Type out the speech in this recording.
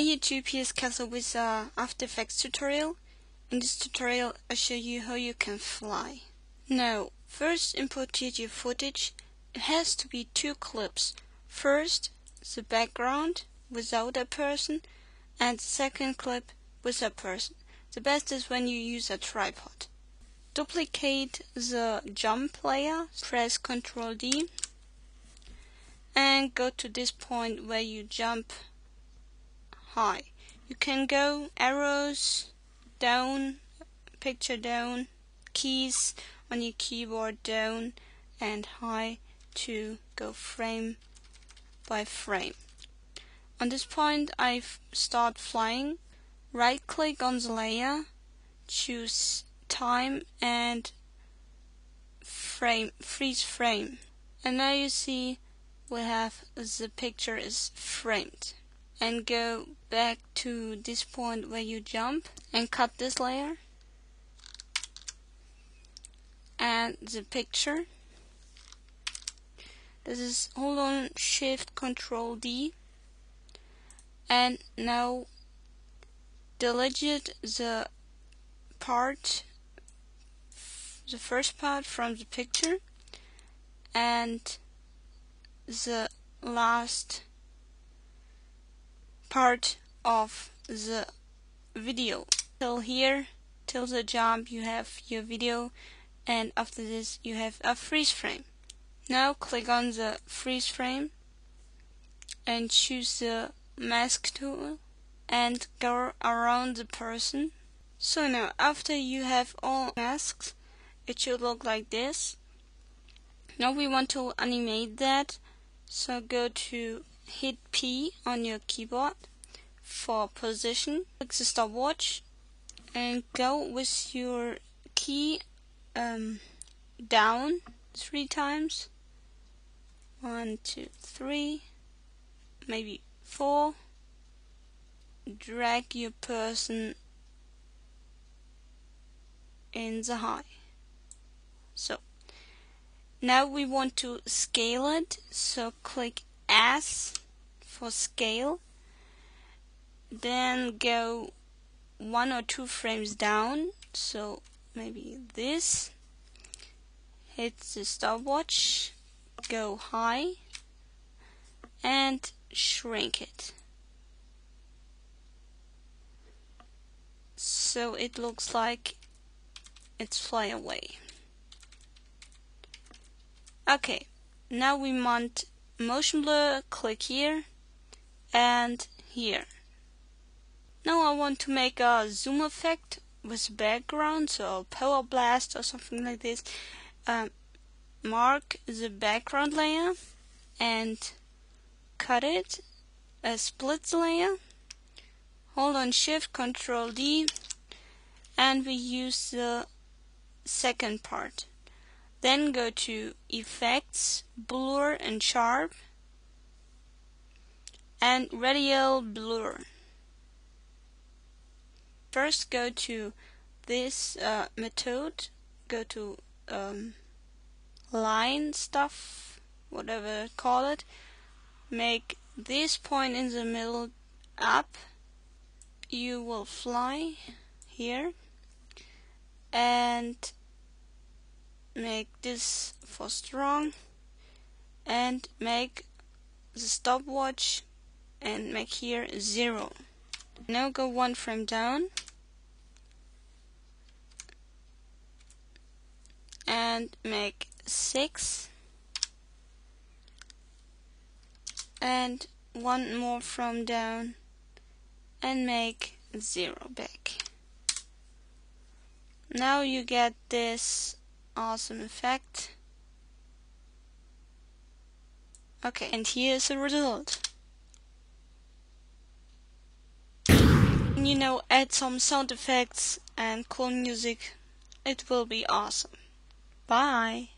to PS Castle with uh, After Effects tutorial. In this tutorial I show you how you can fly. Now, first import your footage. It has to be two clips. First, the background without a person and second clip with a person. The best is when you use a tripod. Duplicate the jump layer, press Ctrl D and go to this point where you jump high. You can go arrows down, picture down, keys on your keyboard down and high to go frame by frame. On this point I start flying, right click on the layer, choose time and frame, freeze frame. And now you see we have the picture is framed and go back to this point where you jump and cut this layer. And the picture. This is hold on shift control D. And now delete the part the first part from the picture and the last part of the video. Till here, till the jump, you have your video and after this you have a freeze frame. Now click on the freeze frame and choose the mask tool and go around the person. So now after you have all masks, it should look like this. Now we want to animate that so go to hit P on your keyboard for position. Click the stopwatch and go with your key um, down three times. One, two, three, maybe four. Drag your person in the high. So now we want to scale it, so click S for scale. Then go one or two frames down, so maybe this. Hit the stopwatch, go high, and shrink it. So it looks like it's fly away. Okay, now we want motion blur, click here and here. Now I want to make a zoom effect with background, so power blast or something like this. Um, mark the background layer and cut it, uh, split layer, hold on shift, control D, and we use the second part. Then go to Effects, Blur and Sharp, and Radial Blur. First go to this uh, method, go to um, line stuff, whatever call it, make this point in the middle up, you will fly here, and make this for strong. And make the stopwatch and make here zero. Now go one frame down. And make six. And one more from down. And make zero back. Now you get this awesome effect. Okay, and here's the result. You know, add some sound effects and cool music. It will be awesome. Bye!